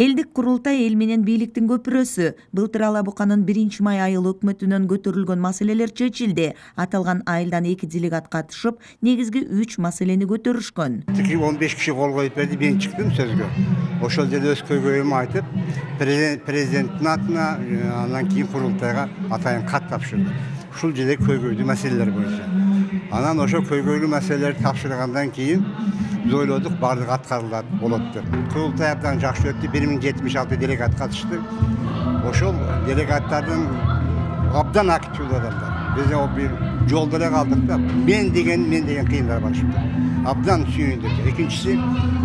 элдик курултай эл менен бийликтин көпүрөсү. Былтыр ала буканын биринчи май айыл өкмөтүнөн көтөрүлгөн маселелер чечилди. Аталган айылдан эки делегат катышып негизги үч маселени көтөрүшкөн. Тики он беш киши кол коюп берди мен чыктым сөзгө. Ошол жерде өз көйгөйүмдү айтып президенттин атына андан кийин курултайга атайын кат тапшырдым ушул жерде көйгөйлүү маселелер боюнча анан ошо көйгөйлүү маселелерди тапшыргандан кийин биз ойлодук баардыгы аткарылат болот деп курултай абдан жакшы өттү бир миң жетимиш алты делегат катышты ошол делегаттардын абдан активдүү адамдар биз бир жолдо эле калдык да мен деген мен деген кыйындар барышыптыр абдан сүйүндүрдү экинчиси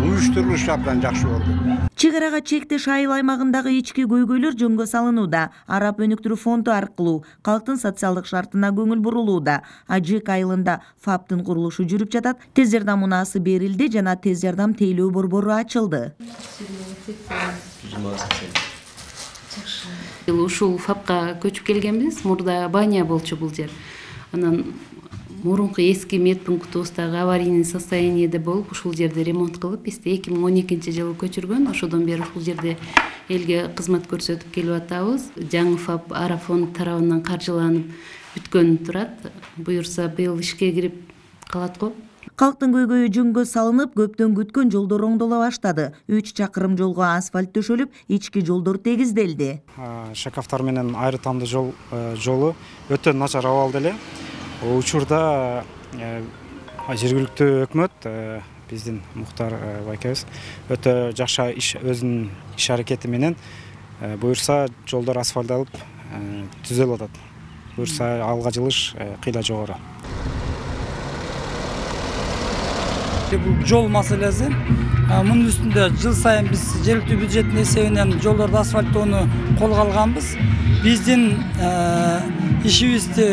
уюштурулушу абдан жакшы болду чек арага чектеш айыл аймагындагы ички көйгөйлөр жөнгө салынууда араб өнүктүрүү фонду аркылуу калктын социалдык шартына көңүл бурулууда ажык айылында фаптын курулушу жүрүп жатат тез жардам унаасы берилди жана тез жардам тейлөө борбору ачылды ушул фапка көчүп келгенбиз мурда баня болчу бул жер. Анан мурунку эски медпунктубуздагы аварийный состояниеде болуп ушул жерди ремонт кылып бизди эки миң он экинчи жылы көчүргөн ошодон бери ушул жерде элге кызмат көрсөтүп келип атабыз. Жаңы фап ара фонд тарабынан каржыланып бүткөн турат. Буюрса быйыл ишке кирип калат го калктын көйгөйү жөнгө салынып көптөн күткөн жолдор оңдоло баштады. Үч чакырым жолго асфальт төшөлүп ички жолдор тегизделди. Шакафтар менен айры таандуу жол жолу өтө начар абалда эле учурда жергиликтүү өкмөт биздин муктар байкебиз өтө жакшы иш өзүнүн иш аракети менен буюрса жолдор асфальтталып түзөлүп атат. Буюрса алга жылыш кыйла жогору. Жол маселеси мунун үстүндө жыл сайын биз жергиликтүү бюджеттин эсебинен жолдорду асфальттоону колго алганбыз биздин ишибизди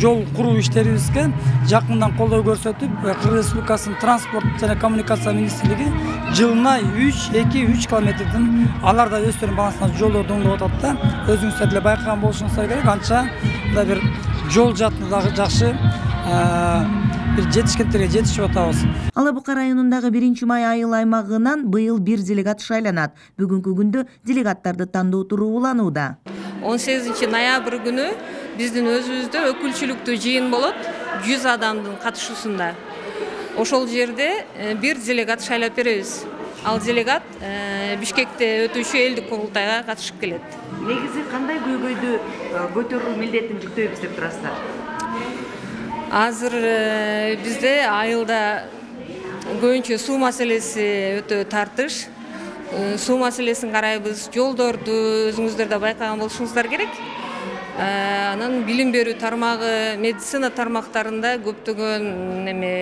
жол куруу иштерибизге жакындан колдоо көрсөтүп кыргыз республикасынын транспорт жана коммуникация министрлиги жылына үч эки үч километрден алар да өздөрүнүн балансына жолдорду оңдоп атат да өзүңүздөр деле байкаган болушуңуздар керек анча мындай бир жол жаатында дагы жакшы бир жетишкендерге жетишип атабыз. Ала бука районундагы биринчи май айыл аймагынан быйыл бир делегат шайланат. Бүгүнкү күндө делегаттарды тандоо туру уланууда. Он сегизинчи ноябрь күнү биздин өзүбүздө өкүлчүлүктүү жыйын болот. Жүз адамдын катышуусунда. Ошол жерде бир делегат шайлап беребиз. Ал делегат бишкекте өтүүчү элдик курултайга катышып келет. Негизи кандай көйгөйдү көтөрүү милдетин жүктөйбүз деп турасыздар азыр бизде айылда көбүнчө суу маселеси өтө тартыш суу маселесин карайбыз жолдорду өзүңүздөр да байкаган болушуңуздар керек анан билим берүү тармагы медицина тармактарында көптөгөн неме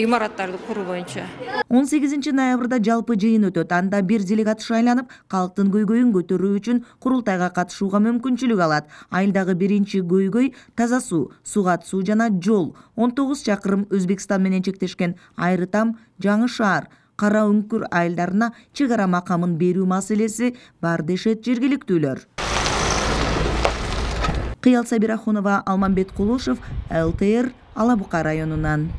имараттарды куруу боюнча. Он сегизинчи ноябрда жалпы жыйын өтөт. Анда бир делегат шайланып калктын көйгөйүн көтөрүү үчүн курултайга катышууга мүмкүнчүлүк алат. Айылдагы биринчи көйгөй таза суу сугат суу жана жол. Он тогуз чакырым өзбекстан менен чектешкен айры там жаңы шаар кара үңкүр айылдарына чек ара макамын берүү маселеси бар дешет жергиликтүүлөр кыял сабирахунова алмамбет кулушев лтр ала бука районунан